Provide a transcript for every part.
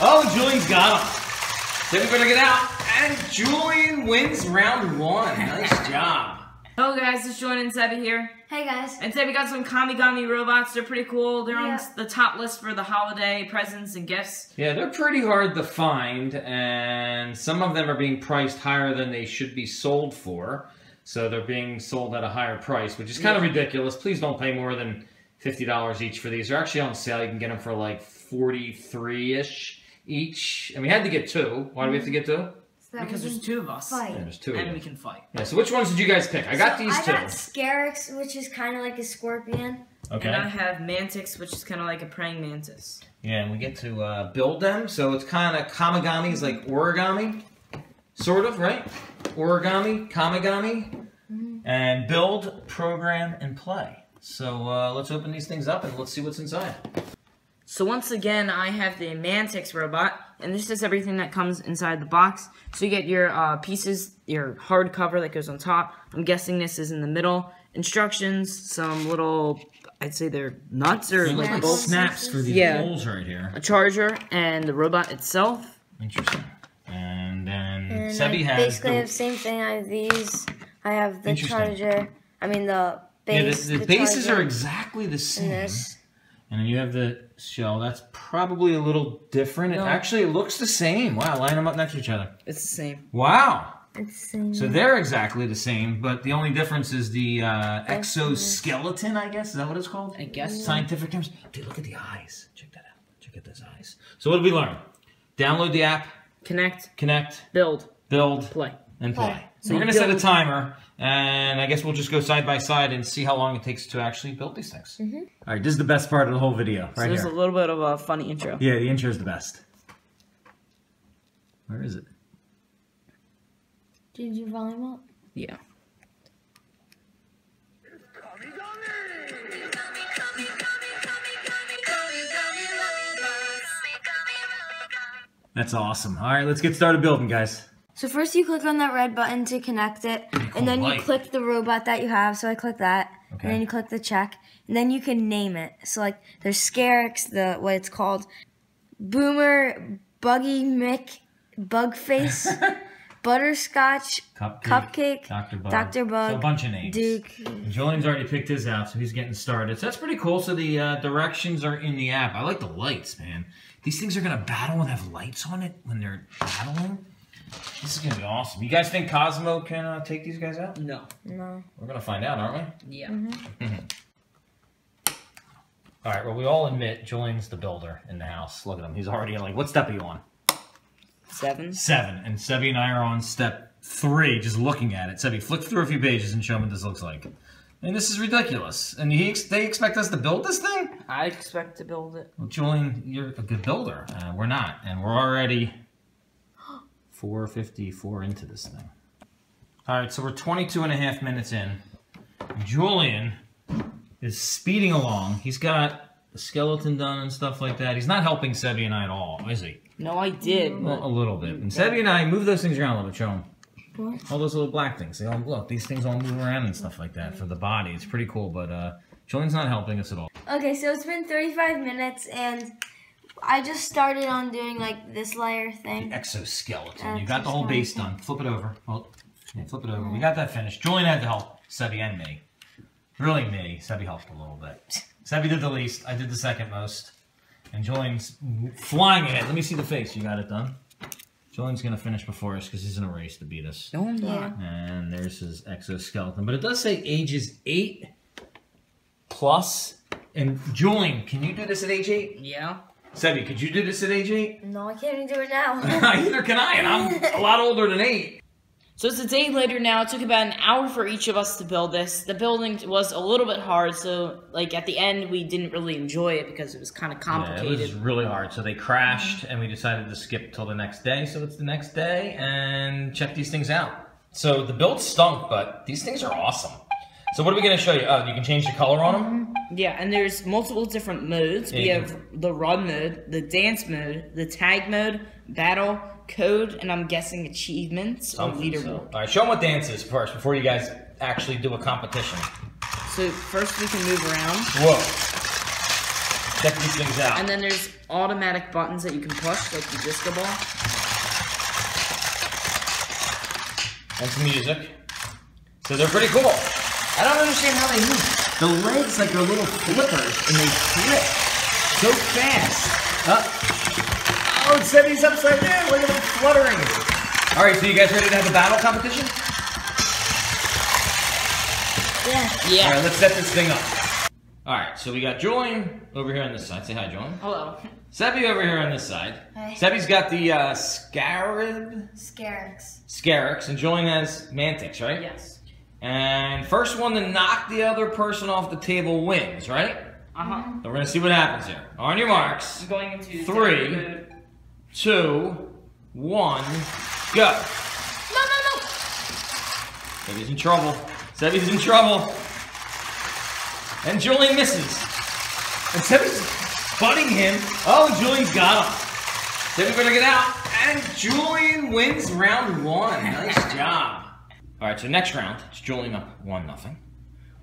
Oh, Julian's got him. So we're gonna get out. And Julian wins round one. Nice job. Hello guys, it's Jordan and Sebi here. Hey guys. And today we got some Kamigami robots. They're pretty cool. They're Yeah. on the top list for the holiday presents and gifts. Yeah, they're pretty hard to find, and some of them are being priced higher than they should be sold for. So they're being sold at a higher price, which is kind of ridiculous. Please don't pay more than fifty dollars each for these. They're actually on sale. You can get them for like forty-three ish each. And we had to get two. Why do we have to get two? So Because there's two of us. Fight. Yeah, there's two of And you. we can fight. Yeah. So which ones did you guys pick? I got So these I two. got Scarix, which is kind of like a scorpion. Okay. And I have Mantix, which is kind of like a praying mantis. Yeah, and we get to uh, build them. So it's kind of Kamigami is like origami, sort of, right? Origami, Kamigami, and build, program, and play. So uh, let's open these things up and let's see what's inside. So once again, I have the Mantix robot, and this is everything that comes inside the box. So you get your uh, pieces, your hard cover that goes on top. I'm guessing this is in the middle. Instructions, some little, I'd say they're nuts or like Snaps. bolts. snaps for these Yeah. holes right here. A charger and the robot itself. Interesting. And then And Sebi I has basically the, have the same thing. I have these. I have the Interesting. charger. I mean the yeah, base. the, the bases charger, are exactly the same. And then you have the shell. That's probably a little different. It actually it looks the same. Wow, line them up next to each other. It's the same. Wow. It's the same. So they're exactly the same, but the only difference is the uh, exoskeleton, I guess. Is that what it's called? I guess. Scientific terms. Dude, look at the eyes. Check that out. Check out those eyes. So what did we learn? Download the app, Connect, connect, build, build, play. And play. Play. So we're gonna set a timer, and I guess we'll just go side by side and see how long it takes to actually build these things. Mm-hmm. All right, this is the best part of the whole video, So right there's here. a little bit of a funny intro. Yeah, the intro is the best. Where is it? Did you volume up? Yeah. That's awesome. All right, let's get started building, guys. So first you click on that red button to connect it, and then you click the robot that you have. So I click that, Okay. and then you click the check, and then you can name it. So like there's Scarix, the what it's called, Boomer, Buggy Mick, Bugface, Butterscotch, Cupcake, Cupcake, Dr. Bug. Dr. Bug, So a bunch of names. Duke. Julian's already picked his out, so he's getting started. So that's pretty cool. So the uh, directions are in the app. I like the lights, man. These things are gonna battle and have lights on it when they're battling. This is gonna be awesome. You guys think Cosmo can uh, take these guys out? No. No. We're gonna find out, aren't we? Yeah. All right. Well, we all admit Julian's the builder in the house. Look at him. He's already like, what step are you on? Seven. Seven. And Sebi and I are on step three, just looking at it. Sebi, flick through a few pages and show him what this looks like. And this is ridiculous. And he ex- they expect us to build this thing? I expect to build it. Well, Julian, you're a good builder. Uh, we're not. And we're already 454 into this thing. All right, so we're 22 and a half minutes in. Julian is speeding along. He's got the skeleton done and stuff like that. He's not helping Sebi and I at all, is he? No, I did. Well, a little bit. And Sebi and I move those things around a little bit. Show 'em. What? All those little black things. They all look. These things all move around and stuff like that for the body. It's pretty cool. But uh, Julian's not helping us at all. Okay, so it's been 35 minutes, and I just started on doing like this layer thing. Exoskeleton. You got the whole base Exoskeleton. done. Flip it over. Well, yeah, flip it over. We got that finished. Julian had to help Sebi and me. Really me. Sebi helped a little bit. Sebi did the least. I did the second most. And Julian's flying ahead. Let me see the face. You got it done. Julian's gonna finish before us because he's in a race to beat us. no, I'm Yeah. not. And there's his exoskeleton. But it does say ages eight plus. And Julian, can you do this at age eight? Yeah. Sebi, could you do this at age eight? No, I can't even do it now. Neither can I, and I'm a lot older than eight. So it's a day later now. It took about an hour for each of us to build this. The building was a little bit hard, so like at the end we didn't really enjoy it because it was kind of Yeah, complicated. it was really hard. So they crashed, and we decided to skip till the next day. So it's the next day, and check these things out. So the build stunk, but these things are awesome. So what are we going to show you? Oh, you can change the color on them. Yeah, and there's multiple different modes. we have the run mode, the dance mode, the tag mode, battle, code, and I'm guessing achievements or Something, so- All right, show them what dance is first before you guys actually do a competition. So first we can move around. Whoa. check these things out. And then there's automatic buttons that you can push, like the disco ball. and some music. So they're pretty cool. I don't understand how they move. The legs like are little flippers and they flip so fast. Uh, oh, Sebby's upside down. Look at them fluttering. All right, so you guys ready to have a battle competition? Yeah. All Yeah. right, let's set this thing up. All right, so we got Julian over here on this side. Say hi, Julian. Hello. Sebby over here on this side. Hi. Sebby's got the uh, Scarab, Scarix. Scarix, and Julian has Mantix, right? Yes. And first one to knock the other person off the table wins, right? Uh huh. So we're gonna see what happens here. On your marks, I'm going into Three. mode. two, one, go. No, no, no. Sebby's in trouble. Sebby's in trouble. And Julian misses. And Sebby's butting him. Oh, Julian's got him. Sebby better get out. And Julian wins round one. Nice job. All right, so next round, it's Julian up one nothing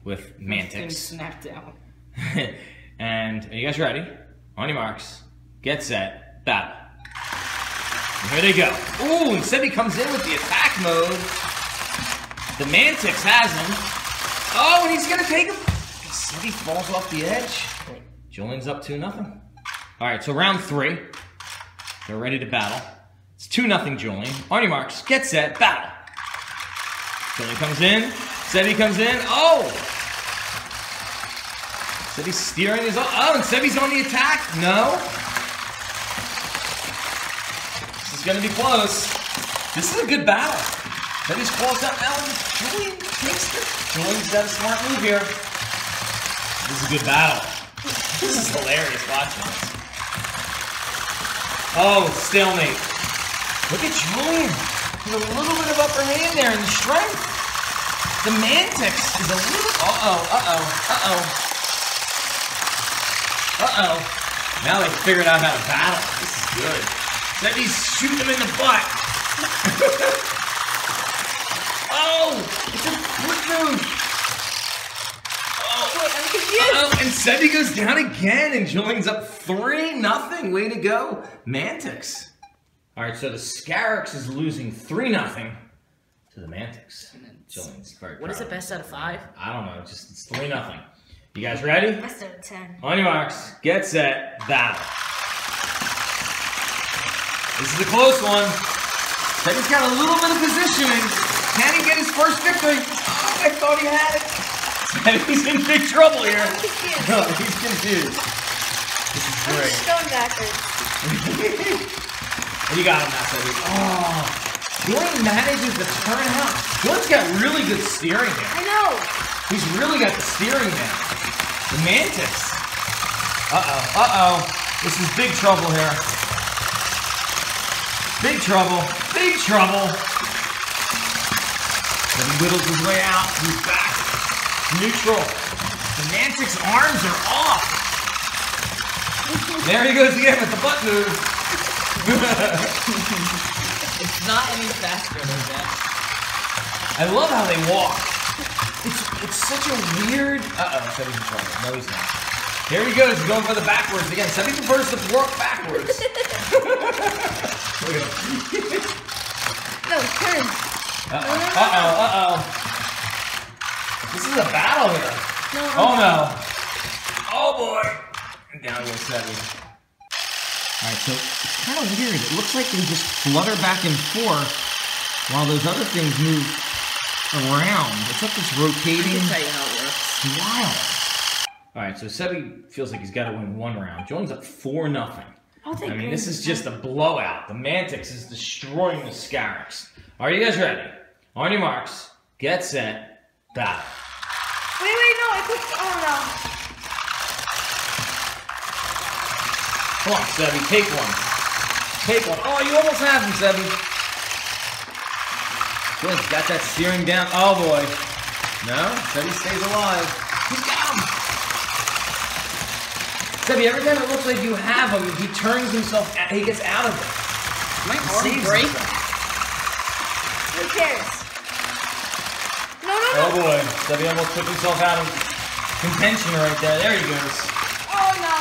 with Mantix. Snap down. and are you guys ready? On your marks, get set, battle. And here they go. Ooh, and Sebby comes in with the attack mode. The Mantix has him. Oh, and he's gonna take him. Sebby falls off the edge. Julian's up 2 nothing. All right, so round three. They're ready to battle. It's 2 nothing, Julian. On your marks, get set, battle. Julian comes in. Sebby comes in. Oh! Sebby's steering his. Own. Oh, and Sebby's on the attack. No. This is gonna be close. This is a good battle. Sebby's close out now. Julian takes the. Julian's got a smart move here. This is a good battle. This is hilarious watching this. Oh, stalemate. Look at Julian. There's a little bit of upper hand there in the strength. The Mantix is a little. Uh oh. Uh oh. Uh oh. Uh oh. Now they figured out how to battle. This is good. Sebby's shooting him in the butt. oh! It's a flip move. Oh, I'm confused. oh, and Sebby goes down again, and Julian's up 3 nothing. Way to go, Mantix. All right, so the Scarix is losing 3 nothing to the Mantix. Julian's very What is proud. it? Best out of five? I don't know, just it's 3 nothing. You guys ready? Best out of 10. On your marks, get set, battle. This is a close one. Sebby's got a little bit of positioning. Can he get his first victory? Oh, I thought he had it. Sebby's in big trouble here. I'm confused. No, he's confused. This is I'm great. just going backwards. You got him now, Sebby. Oh, Julian manages to turn out. Julian's got really good steering here. I know. He's really got the steering now. The Mantis. Uh-oh, uh-oh. This is big trouble here. Big trouble, big trouble. But he whittles his way out. He's back. Neutral. The Mantic's arms are off. There he goes again with the butt move. It's not any faster than that. I love how they walk. It's it's such a weird. Uh oh, Sebby's in trouble. No, he's not. Here he goes. He's going for the backwards again. Sebby prefers to work backwards. Look at him. No, turn. Uh oh. Uh oh. Uh oh. This is a battle here. No, Oh no. Oh boy. And down goes Sebby. Alright, so it's kind of weird. It looks like they just flutter back and forth while those other things move around. It's like this rotating. I'll tell you how it works. It's wild. Alright, so Sebby feels like he's got to win one round. Jones up 4 nothing. I'll take I mean, this is just a blowout. The Mantix is destroying the Scarix. Are you guys ready? On your marks, get set, battle. Wait, wait, no, I clicked. Oh Come on, Sebby, take one. Take one. Oh, you almost have him, Sebby. Good, got that steering down. Oh, boy. No, Sebby stays alive. He's got him. Sebby, every time it looks like you have him, he turns himself, out, he gets out of it. My arm break. Who cares? No, no, no. Oh, boy. Sebby almost took himself out of contention right there. There he goes. Oh, no.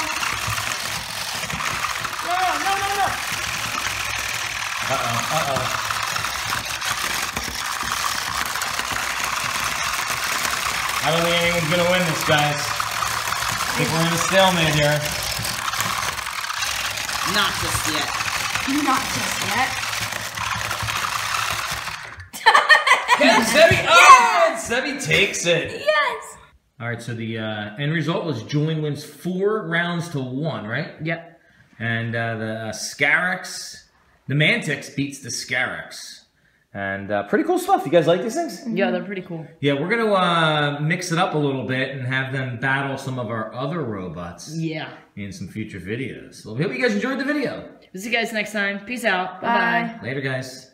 Uh-oh, uh-oh. I don't think anyone's gonna win this, guys. I think we're in a stalemate here. Not just yet. Not just yet. And Sebi, oh, and Sebi takes it. Yes. All right, so the uh, end result was Julian wins four rounds to one, right? Yep. And uh, the uh, Scarix, the Mantix beats the Scarix. And uh, pretty cool stuff. You guys like these things? Yeah, they're pretty cool. Yeah, we're going to uh, mix it up a little bit and have them battle some of our other robots Yeah. in some future videos. Well, we hope you guys enjoyed the video. We'll see you guys next time. Peace out. Bye. Bye. Later, guys.